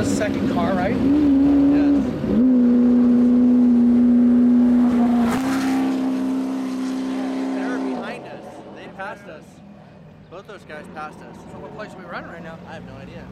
The second car, right? Yes. They're behind us. They passed us. Both those guys passed us. So what place are we running right now? I have no idea.